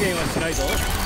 減はしないぞ。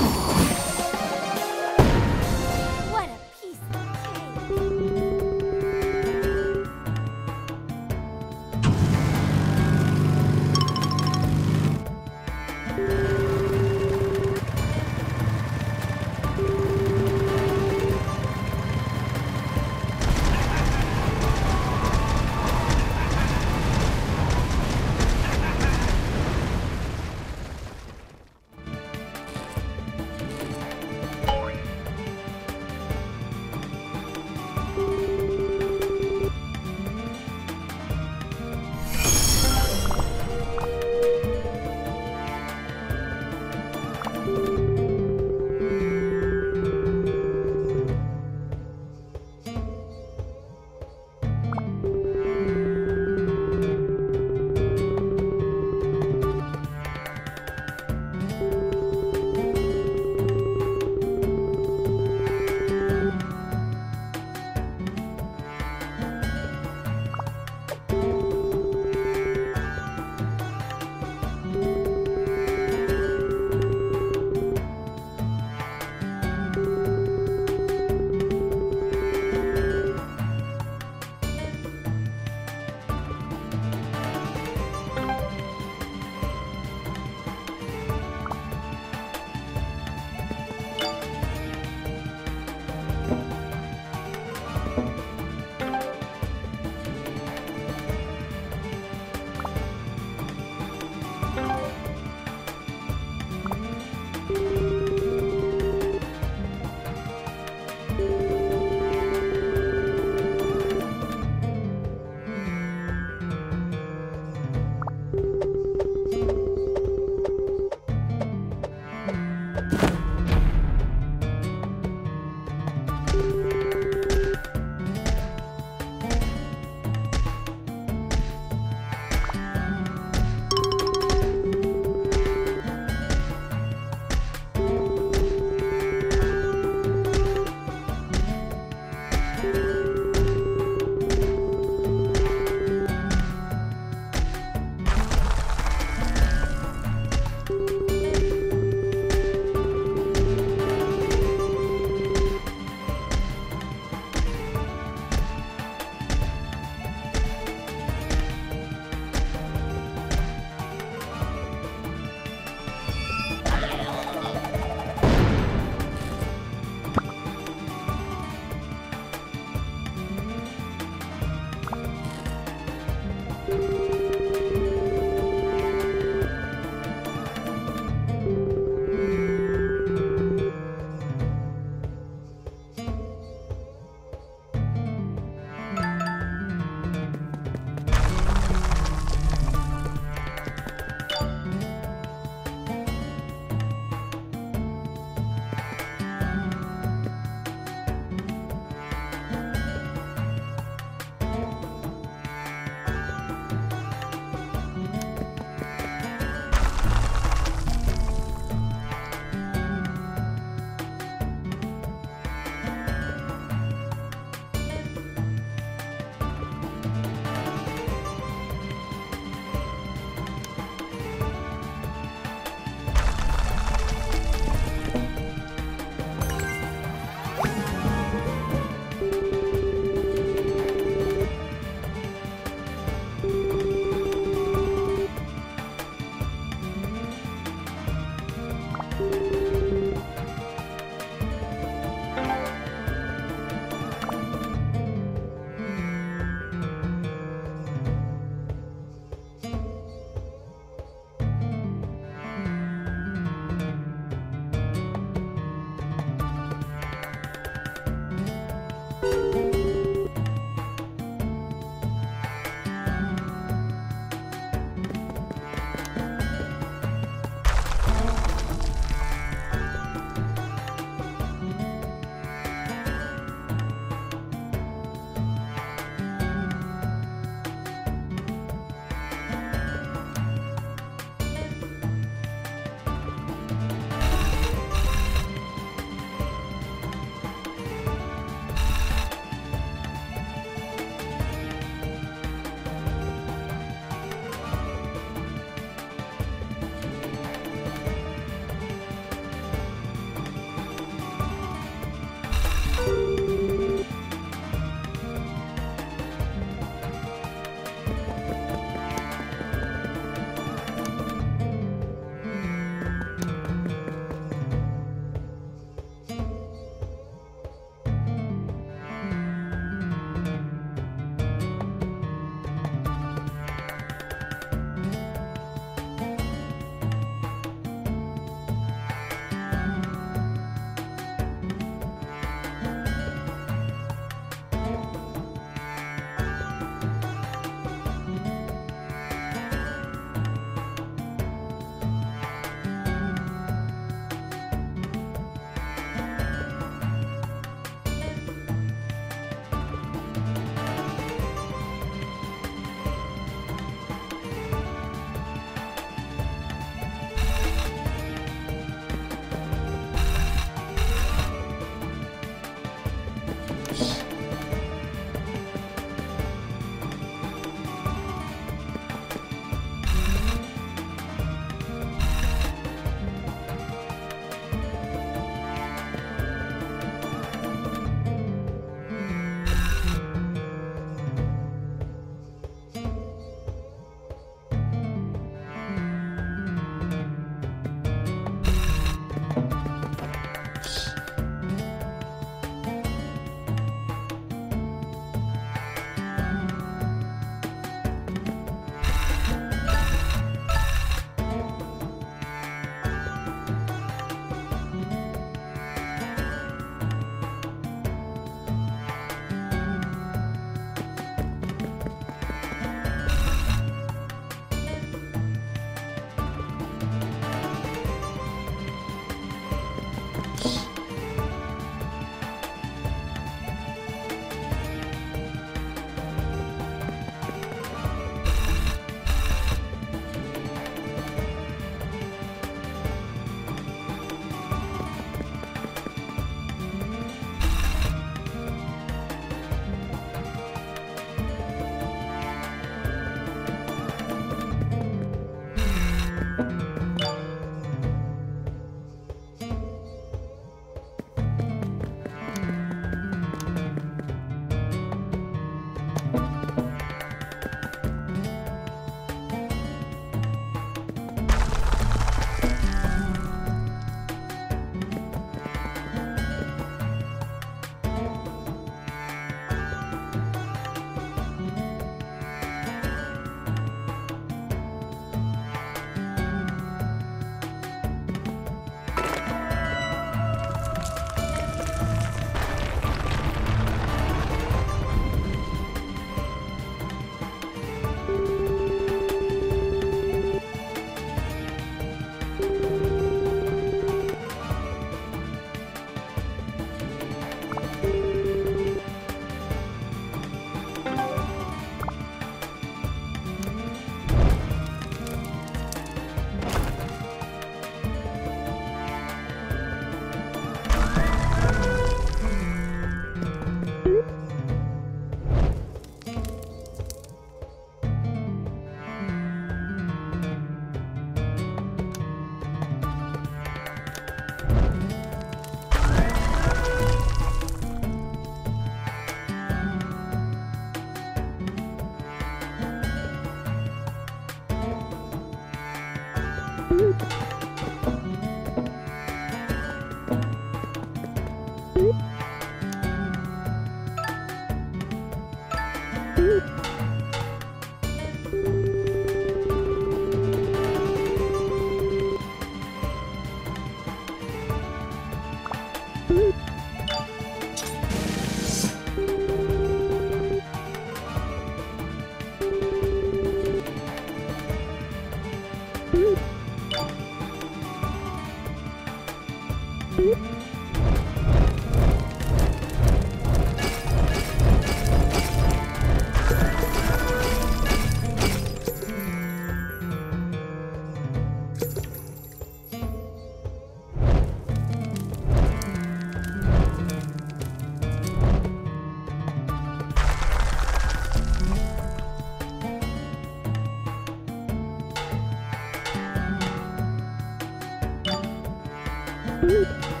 Woo!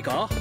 一个